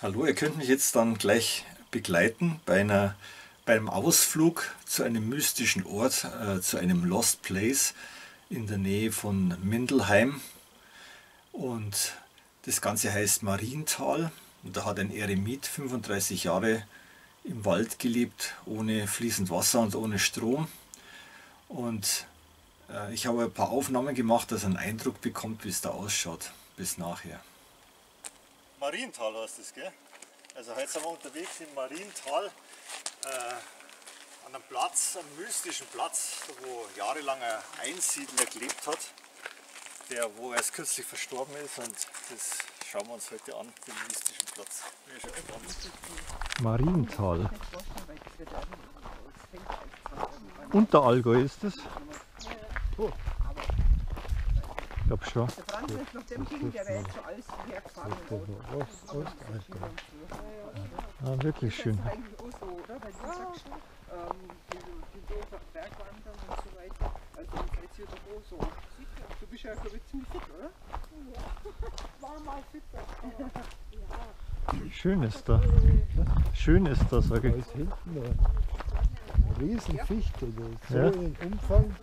Hallo, ihr könnt mich jetzt dann gleich begleiten bei, einer, bei einem Ausflug zu einem mystischen Ort, äh, zu einem Lost Place in der Nähe von Mindelheim. Und das Ganze heißt Mariental. Und da hat ein Eremit 35 Jahre im Wald gelebt, ohne fließend Wasser und ohne Strom. Und äh, ich habe ein paar Aufnahmen gemacht, dass er einen Eindruck bekommt, wie es da ausschaut. Bis nachher. Mariental heißt das, gell? Also heute sind wir unterwegs im Mariental äh, an einem Platz, einem mystischen Platz, wo jahrelang ein Einsiedler gelebt hat, der wo erst kürzlich verstorben ist und das schauen wir uns heute an, den mystischen Platz. Mariental. Unterallgäu ist es. Ich glaube schon. Der Franz ist noch dem Kind, der wäre jetzt schon alles hergefahren. Ah, wirklich schön. Das ist eigentlich auch so, oder? Weil du sagst, ähm, die, die Dover Bergwandern und so weiter. Also das ist hier doch auch so. Du bist ja glaube ich ziemlich fit, oder? war mal fitter. Schön ist da. Schön ist da, sage Da ist hinten eine Riesenfichte, das so Ja. in Umfang.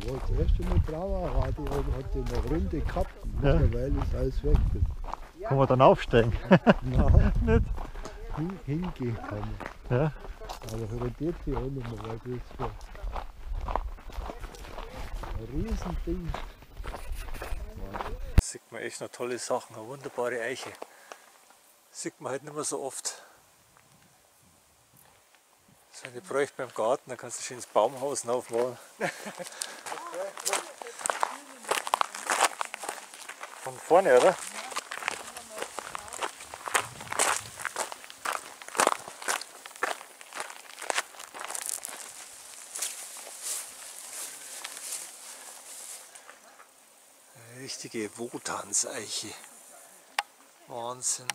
Da war das erste Mal Brauerrad, die hat den eine Runde gehabt. Ja. Mittlerweile ist alles weg. Kann man dann aufsteigen? Nein, Nicht? hin, hingehen kann man. Ja. Aber rentiert sich auch nicht mehr, weil das ist ein Riesending. sieht man echt noch tolle Sachen, eine wunderbare Eiche. Sieht man halt nicht mehr so oft. So eine bräuchte man im Garten, dann kannst du schön ins Baumhaus aufmalen. Von vorne, oder? Eine richtige Wotanseiche. Wahnsinn.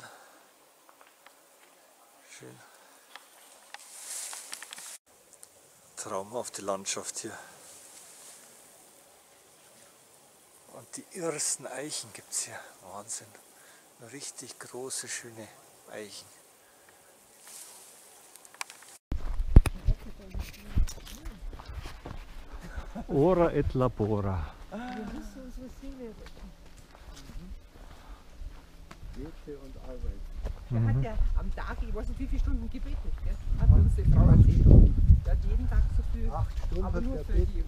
Schön. Traumhafte Landschaft hier. Und die irrsten Eichen gibt es hier. Wahnsinn. Richtig große, schöne Eichen. Ora et labora. Werte und Arbeit. Der hat ja am Tag, ich weiß nicht wie viele Stunden gebetet, gell? Hat uns die Frau erzählt. Der hat jeden Tag so viel, Acht Stunden aber nur für die,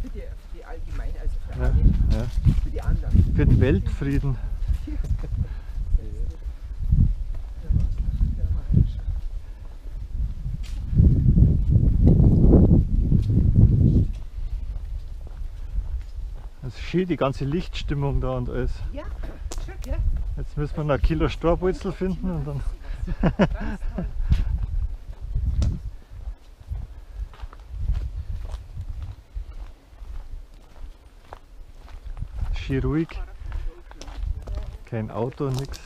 für die, für die allgemeine, also für alle, ja. für die anderen. Für den Weltfrieden. Das ist schön, die ganze Lichtstimmung da und alles. Ja, schon, gell? Jetzt müssen wir noch ein Kilo Staubbeutel finden und dann. Schön ruhig. Kein Auto, nichts.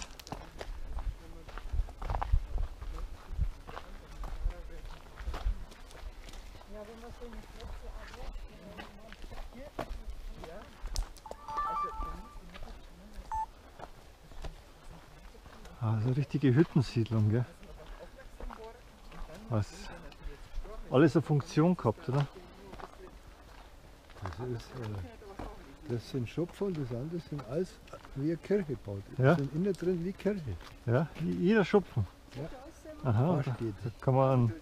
Also richtige Hüttensiedlung, gell? Was? Alles eine Funktion gehabt, oder? Das, ist, äh, das sind Schopfer und das andere sind alles wie eine Kirche gebaut. Ja. Das sind innen drin wie Kirche. Ja, jeder Schupfen. Ja. Aha, Da da, kann man einen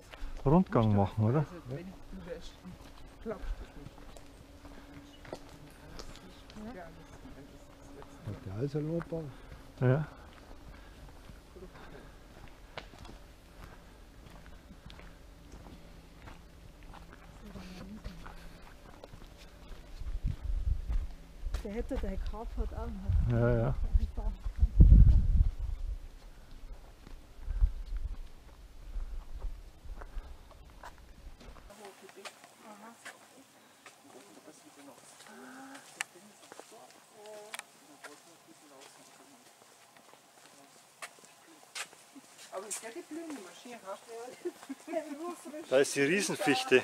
Rundgang machen, oder? Also. Ja, Hat der alles allein gebaut. Ja. Der hätte der gekauft hat auch noch. Ja, ja. Aber ist ja die blühende Maschine, ha? Da ist die Riesenfichte.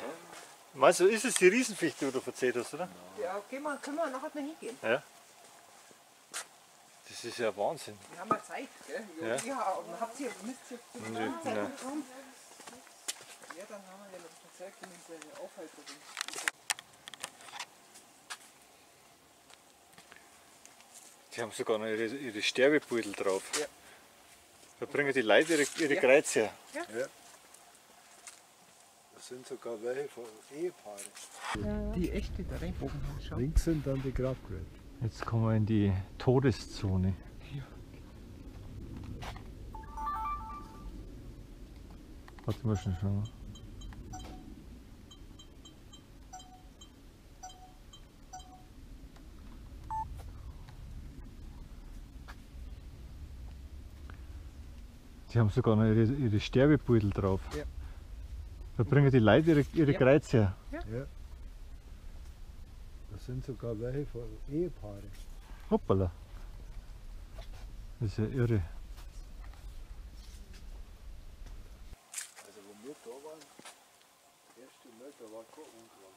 Meinst du, ist es die Riesenfichte, die du erzählt hast, oder? Ja, gehen wir, können wir nachher mal hingehen. Ja. Das ist ja Wahnsinn. Wir haben ja Zeit, gell? Ja. Ja, und habt ihr, müsst ihr zu Nö, Zeit nein. bekommen? Ja, dann haben wir ja noch eine sehr genieße Aufhalterung. Die haben sogar noch ihre, ihre Sterbebeutel drauf. Ja. Da bringen die Leute ihre, ihre Ja. Kreuze her. Das sind sogar welche von Ehepaaren. Die echte, der Regenbogen, schau. Links sind dann die Grabgräber. Jetzt kommen wir in die Todeszone. Ja. Warte mal schon schauen. Die haben sogar noch ihre, ihre Sterbebeutel drauf. Ja. Da bringen die Leute ihre, ihre Ja. Kreuze her. Ja. Das sind sogar welche von Ehepaaren. Hoppala. Das ist ja irre. Also wo wir da waren, erste Mal, da war kein Unklang.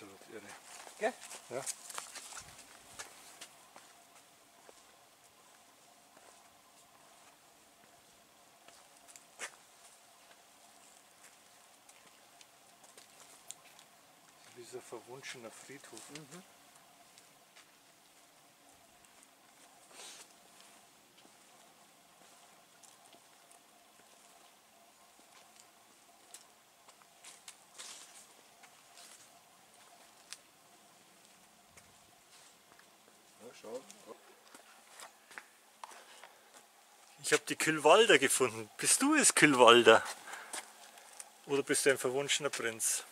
Absolut irre. Gell? Ja. Dieser verwunschener Friedhof. Ja, schau. Ich habe die Kühlwalder gefunden. Bist du es, Kühlwalder? Oder bist du ein verwunschener Prinz?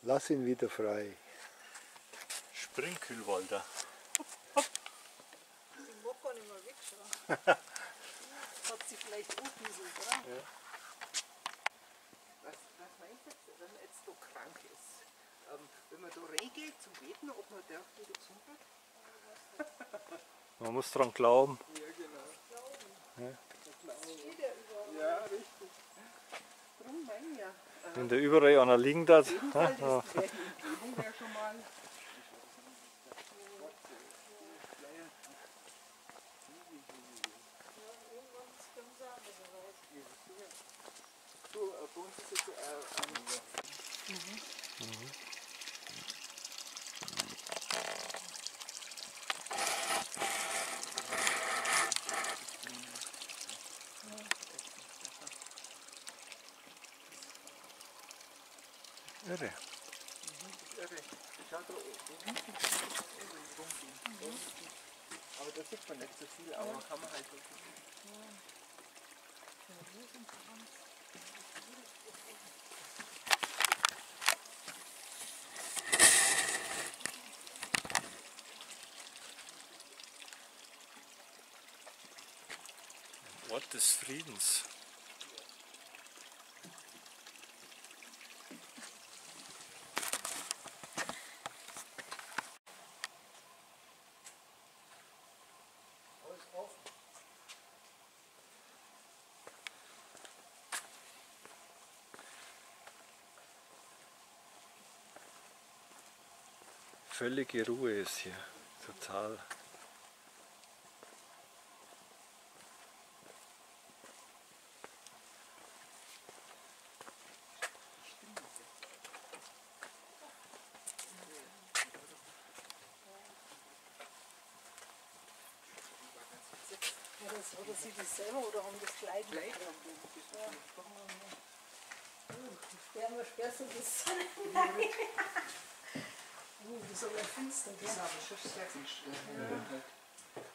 Lass ihn wieder frei. Spring, Kühlwalder. Ich mag gar nicht mehr wegschauen. Hat sie vielleicht angewieselt, oder? Was, was meinst du, jetzt, wenn er jetzt da krank ist? Ähm, wenn man da reingeht zum Beten, ob man der wieder gesund wird? Man muss dran glauben. Ja, genau. Ja. Ja, richtig. Drum mein ja. Wenn der überall einer liegen jeden Ja, Umgebung wäre schon mal. Irgendwann ist ganz anders soweit. So, äh, bei uns ist jetzt äh, ähm, Irre. irre. Schau da rumgehen. Aber da sieht man nicht so viel, aber kann man halt so viel. Ort des Friedens. Völlige Ruhe ist hier. Total. Ja, das, oder sie das selber oder haben das Kleid haben wir das Sperren wir, sperrst du das Nein. Uh, das ist aber finster, Das ist gell? aber schon sehr finster.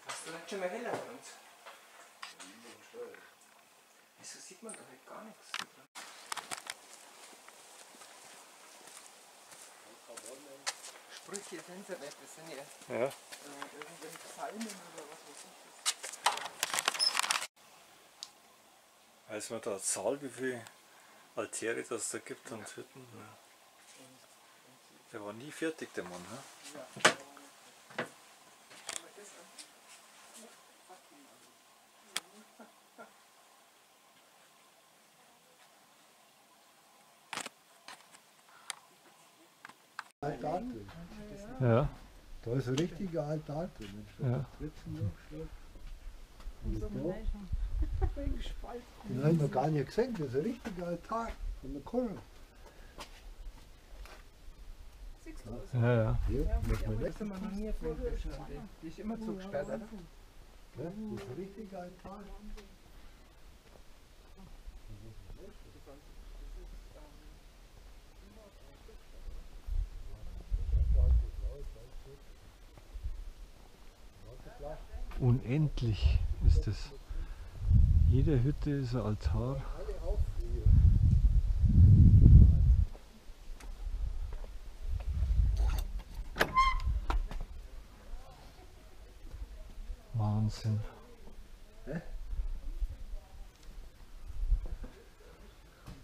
Hast du nicht schon mal heller bei uns? Wieso sieht man da halt gar nichts? Sprüche sind ja nicht, das sind ja Ja. äh, irgendwelche Psalmen oder was weiß ich. Weiß man da Zahl, wie viele Altäre das da gibt und Hütten? Ja. Der war nie fertig, der Mann. He? Ja. Altar drin. Ja. Da ist ein richtiger Altar drin. Ja. Den habe ich noch gar nicht gesehen, das ist ein richtiger Altar von der Korre. Ja. ja. Hier, Ja, muss man aber weg. Die- Die ist immer zugesperrt, oder? Ja, das ist ein richtiger Altar. Unendlich ist es. Jede Hütte ist ein Altar. Wahnsinn. Hä?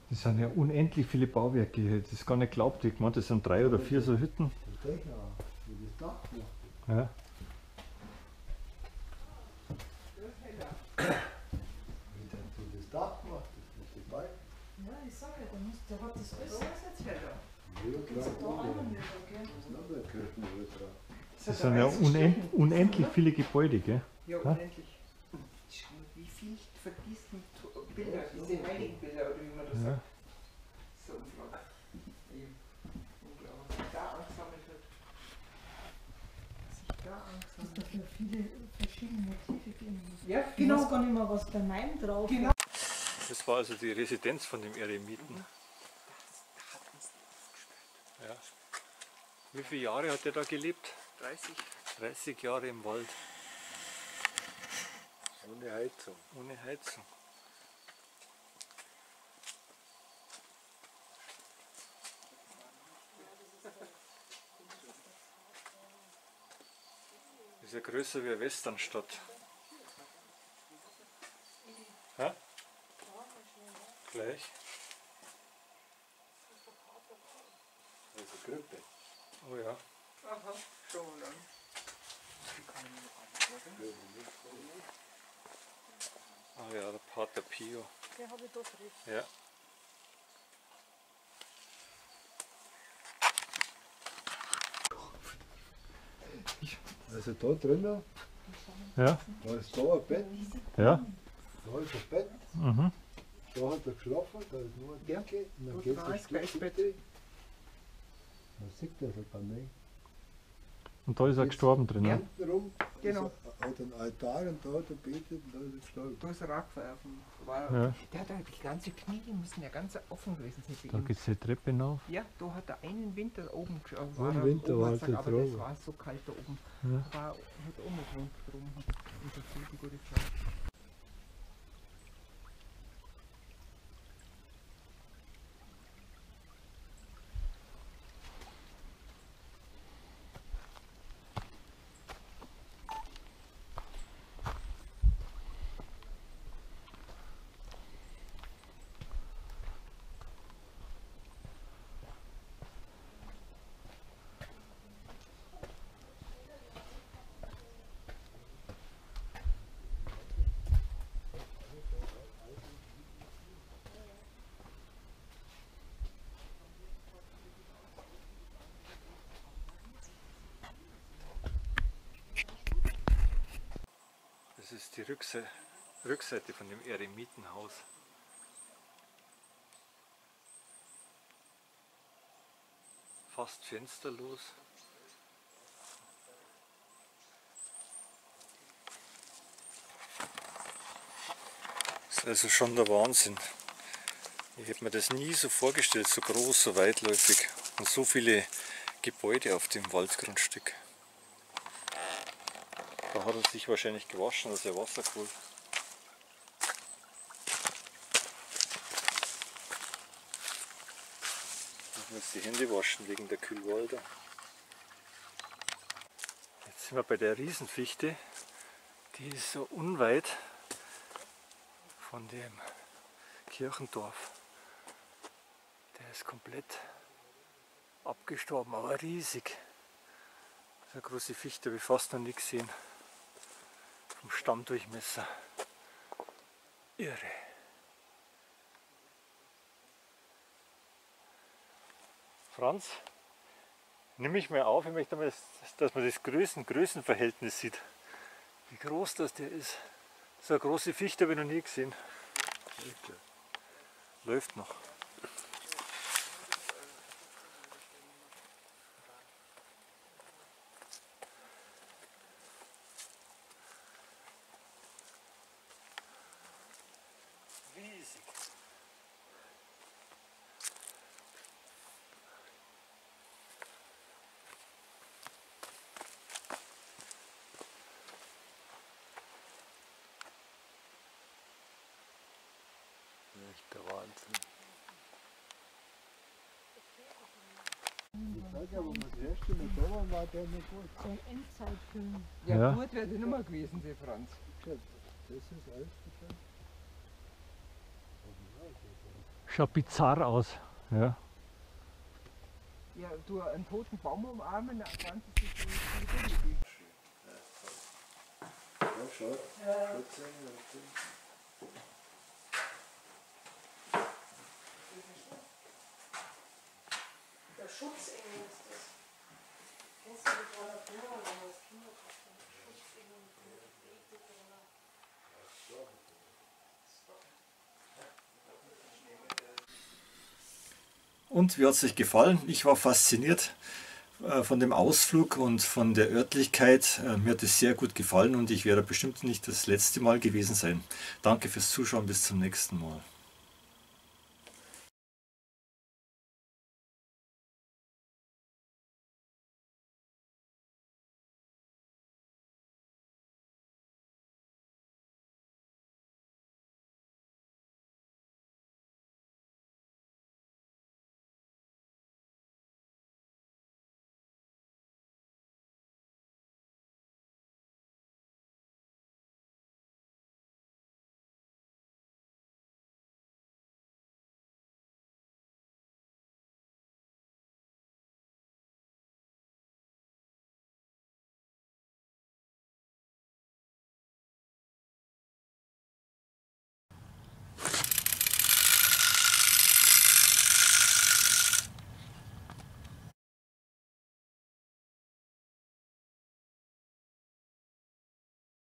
Das sind ja unendlich viele Bauwerke hier. Das ist gar nicht glaubwürdig. Ich meine, das sind drei oder vier so Hütten. Das das. Ja. Das das ist der, muss, der hat das alles. Ist heller. Ja, klar. da auch noch Da nicht, okay? ist noch mehr Kirchen drauf. Das sind ja unend, unendlich viele Gebäude, gell? Ja, unendlich. Wie viel vergießen Bilder, diese Heiligenbilder oder wie man das Ja. sagt. So unglaublich. Unglaublich. Was da angesammelt wird. Was sich da angesammelt da für viele verschiedene Motive geben. Ja, Ich weiß gar nicht mehr, was bei meinem drauf Genau. Das war also die Residenz von dem Eremiten. Ja. Wie viele Jahre hat er da gelebt? 30. 30 Jahre im Wald, Ohne Heizung. ohne Heizung. Ist ja größer wie eine Westernstadt. Ja? Gleich. Also Krippe. Oh ja. Aha, schon dann. Ah ja, Pio. Der habe ich da drin. Ja. Also da drinnen, Ja. da ist da ein Bett, Ja. da ist ein Bett, Mhm. da hat er geschlafen, da ist nur eine Ja, Decke, und dann geht war das das Gleisbett. Man sieht das sogar nicht. Und da ist er gestorben drin. Ja. ne? Hinten rum Genau. ist er- hat er einen Altar und da hat er betet und da ist er gestorben. Da ist ein vom war, Ja. Der hat ja die ganze Knie, die müssen ja ganz offen gewesen sein. Da geht es die Treppe hinauf. Ja, da hat er einen Winter oben gesch- äh, Einen er Winter oben, war er gesagt, aber drauf. das war so kalt da oben. Ja. War, hat er auch gewohnt drum. Und das ist die gute Frau. Das ist die Rückse Rückseite von dem Eremitenhaus. Fast fensterlos. Das ist also schon der Wahnsinn. Ich hätte mir das nie so vorgestellt, so groß, so weitläufig und so viele Gebäude auf dem Waldgrundstück. Da hat er sich wahrscheinlich gewaschen, dass er Wasser geholt. Ich muss die Hände waschen wegen der Kühlwalder. Jetzt sind wir bei der Riesenfichte. Die ist so unweit von dem Kirchendorf. Der ist komplett abgestorben, aber riesig. Das ist eine große Fichte, habe ich fast noch nie gesehen. Vom Stammdurchmesser. Irre. Franz, nehme ich mal auf. Ich möchte mal, dass man das Größen, Größenverhältnis sieht. Wie groß das der ist. So eine große Fichte habe ich noch nie gesehen. Läuft noch. Riesig. Echt der Wahnsinn. Ich sag ja, das erste Mal da waren, war der noch gut. So ein Endzeitfilm. Ja, Ja. gut wäre der nicht mehr gewesen, der Franz. Das ist alles. Schaut bizarr aus. Ja. Ja, du einen toten Baum umarmen, dann ist so eine gute Idee. Ja, schau. Schaut sein, Der Schutzengel ist das. Kennst du das Kinderkostüm Schutzengel mit dem betet oder? Und wie hat es euch gefallen? Ich war fasziniert äh, von dem Ausflug und von der Örtlichkeit. Äh, Mir hat es sehr gut gefallen und ich werde bestimmt nicht das letzte Mal gewesen sein. Danke fürs Zuschauen, bis zum nächsten Mal.